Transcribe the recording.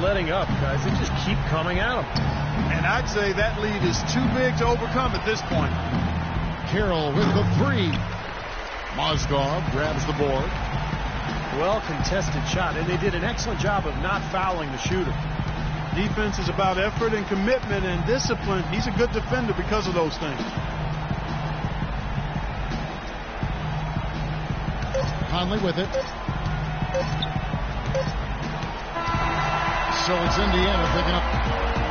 letting up, guys. They just keep coming at them. And I'd say that lead is too big to overcome at this point. Carroll with the three. Mozgov grabs the board. Well contested shot, and they did an excellent job of not fouling the shooter. Defense is about effort and commitment and discipline. He's a good defender because of those things. Conley with it. So it's Indiana picking up